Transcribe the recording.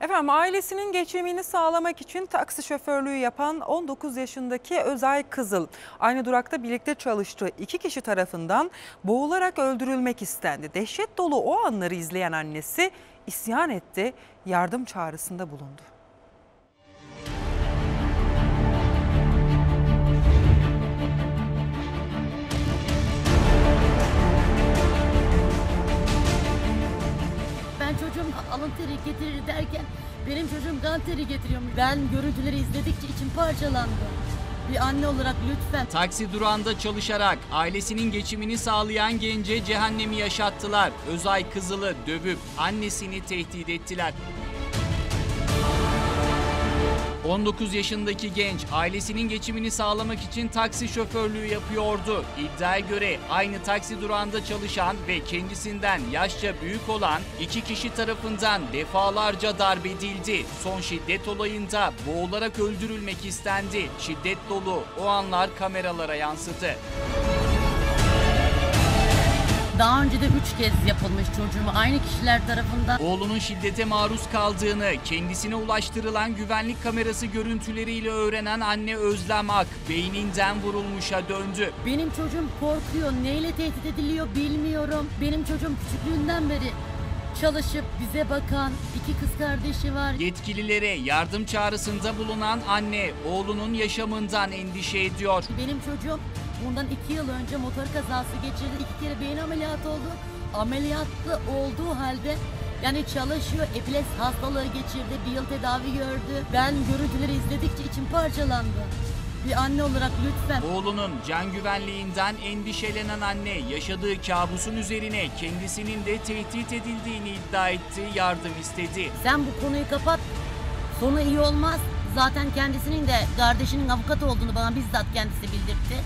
Efendim ailesinin geçimini sağlamak için taksi şoförlüğü yapan 19 yaşındaki Özay Kızıl aynı durakta birlikte çalıştığı iki kişi tarafından boğularak öldürülmek istendi. Dehşet dolu o anları izleyen annesi isyan etti, yardım çağrısında bulundu. Ben çocuğum alın teri getirir derken benim çocuğum kan teri getiriyormuş. Ben görüntüleri izledikçe içim parçalandı. Bir anne olarak lütfen Taksi durağında çalışarak ailesinin geçimini sağlayan gence cehennemi yaşattılar. Özay Kızıl'ı dövüp annesini tehdit ettiler. 19 yaşındaki genç ailesinin geçimini sağlamak için taksi şoförlüğü yapıyordu. İddiaya göre aynı taksi durağında çalışan ve kendisinden yaşça büyük olan iki kişi tarafından defalarca darp edildi. Son şiddet olayında boğularak öldürülmek istendi. Şiddet dolu o anlar kameralara yansıdı. Daha önce de üç kez yapılmış çocuğuma aynı kişiler tarafından. Oğlunun şiddete maruz kaldığını kendisine ulaştırılan güvenlik kamerası görüntüleriyle öğrenen anne Özlem Ak beyninden vurulmuşa döndü. Benim çocuğum korkuyor. Neyle tehdit ediliyor bilmiyorum. Benim çocuğum küçüklüğünden beri çalışıp bize bakan iki kız kardeşi var. Yetkililere yardım çağrısında bulunan anne oğlunun yaşamından endişe ediyor. Benim çocuğum bundan iki yıl önce motor kazası geçirdi. İki kere beyin ameliyatı oldu. Ameliyatlı olduğu halde yani çalışıyor. Epilepsi hastalığı geçirdi. Bir yıl tedavi gördü. Ben görüntüleri izledikçe içim parçalandı. Bir anne olarak lütfen Oğlunun can güvenliğinden endişelenen anne yaşadığı kabusun üzerine kendisinin de tehdit edildiğini iddia etti, yardım istedi. sen bu konuyu kapat. Sonu iyi olmaz. Zaten kendisinin de kardeşinin avukat olduğunu bana bizzat kendisi bildirtti.